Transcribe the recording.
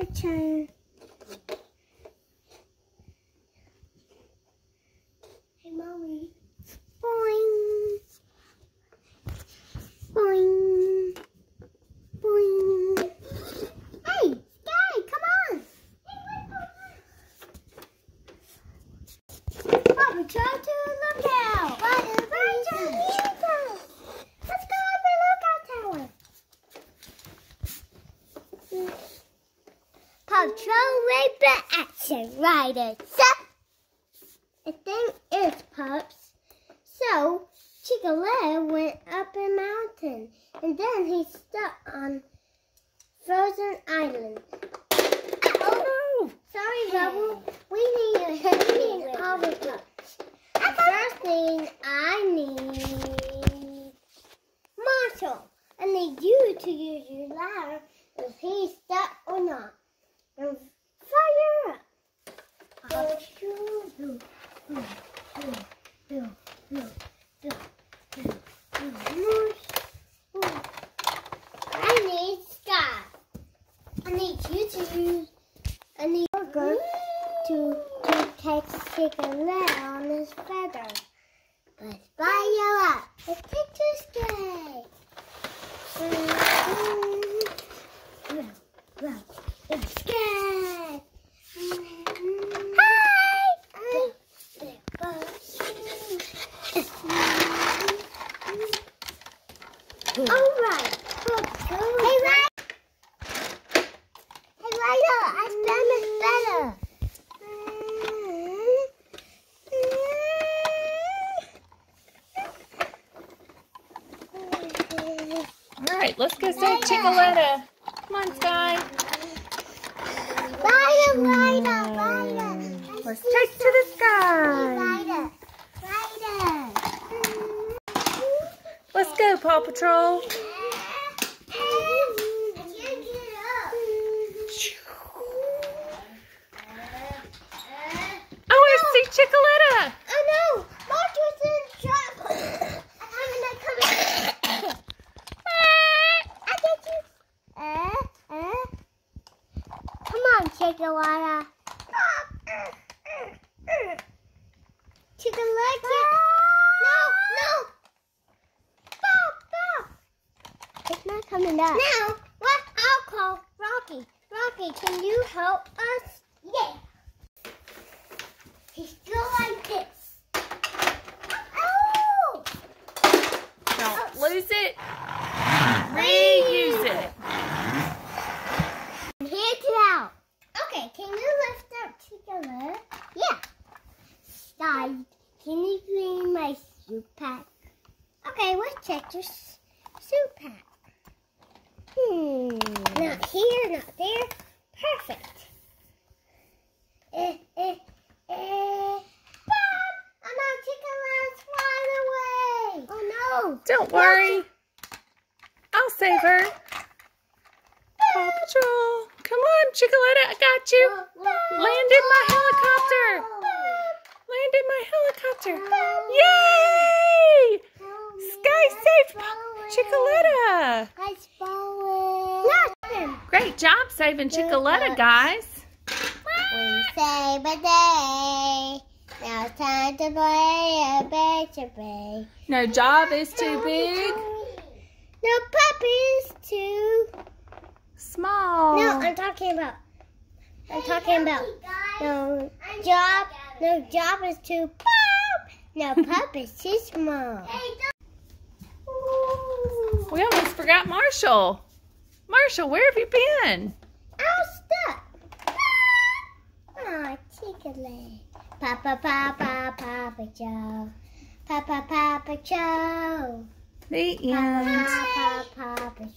your turn. Hey, mommy. Boing. Boing. Boing. Hey, Sky, come on. Papa, try to look out. What is right Let's go up the lookout tower. Raper Action Ryder. So, the thing is, pups, so Chicolette went up a mountain, and then he stuck on Frozen Island. Oh no! Sorry, Rubble. We need, we need all the pups. The first thing I need Marshall. I need you to use your ladder if he's stuck or not. And fire up. I need Sky. I need you to use. I need Burger to to take cigarette on his feather. But fire up. Let's take this guy. Run, run. It's scared. Hi. All right. Hey, Ryder. Hey, Ryder. I spell better. All right, let's go save Chickaletta. Come on, Sky. Ryder, Ryder, Ryder. Let's take to the sky. Ryder, Ryder. Let's go, Paw Patrol. Oh, I see Chickaletta. Oh no! Mark was in trouble! I'm gonna come I get you! Uh, uh. Come on, Chickaletta. Chickaletta! No, no! Stop, stop! It's not coming up. Now, what? I'll call Rocky. Rocky, can you help us? Yeah. He's still like this. Oh! Don't lose it. Reuse it. Hand it out. Okay, can you lift up together? Yeah. Side, can you clean my soup pack? Okay, let's check your soup pack. Oh. Don't worry. I'll save her. Paw Patrol. Come on, Chickaletta. I got you. Land in my helicopter. Land in my helicopter. Yay! Sky spell it. Great job saving Chickaletta, guys. We save a day. Now it's time to play a picture bay. No job is too big. No puppy is too. Small. No, I'm talking about. I'm talking about. No job. No job is too pop. No pup is too small. We almost forgot Marshall. Marshall, where have you been? I'm stuck. Oh, chicken leg. Papa, Papa, Papa Joe. Papa, Papa Joe. The Papa, end. Papa, Papa Joe.